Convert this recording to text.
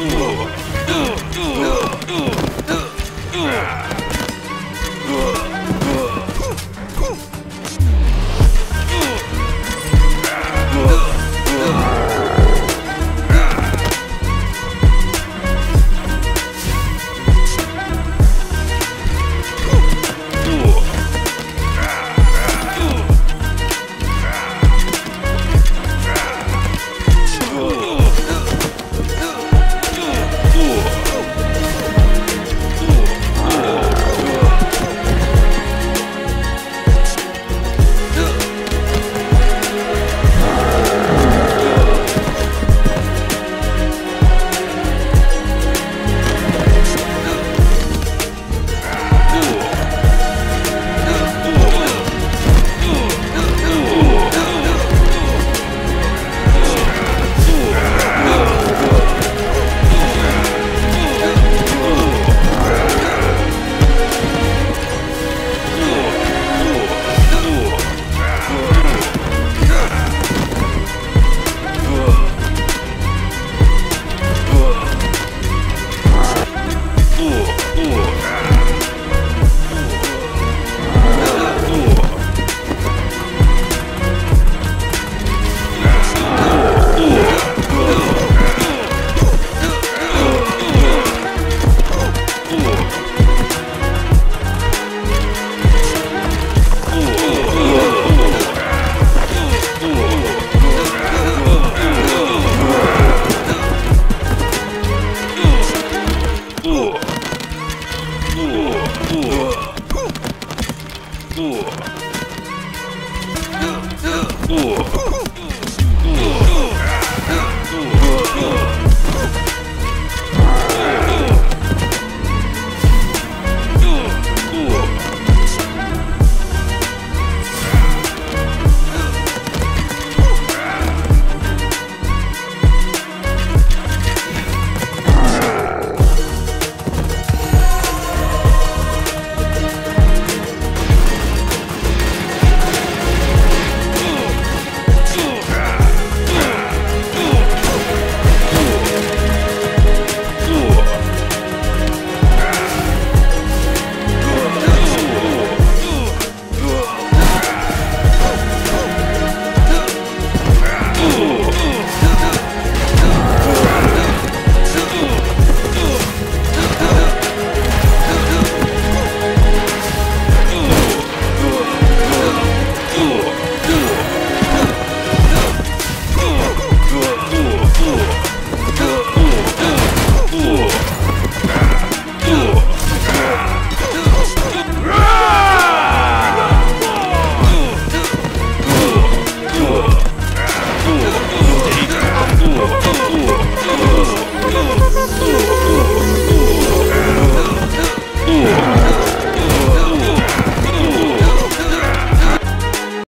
Ah. Ooh.